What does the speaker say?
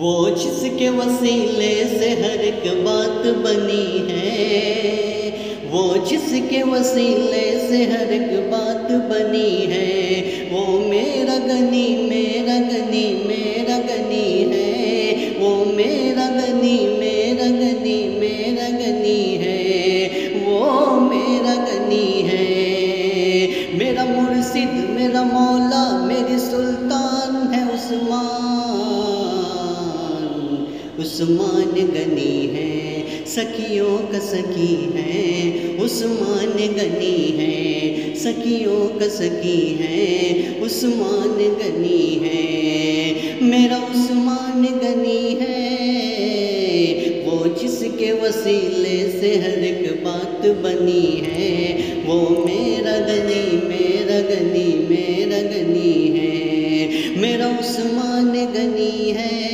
वो जिसके वसीले से हर एक बात बनी है। वो जिसके वसीले से हर एक बात बनी है। वो मेरा गनी मेरा गनी मेरा गनी है। वो मेरा गनी मेरा गनी मेरा गनी है। वो मेरा गनी है। मेरा मुर्शिद, मेरा मौला, मेरी सुल्तान उस्मान गनी है, सखियों का सखी है, उस्मान गनी है, सखियों का सखी है, उस्मान गनी है, मेरा उस्मान गनी है, वो जिसके वसीले से हर एक बात बनी है, वो मेरा गनी मेरा गनी मेरा गनी है, मेरा उस्मान गनी है।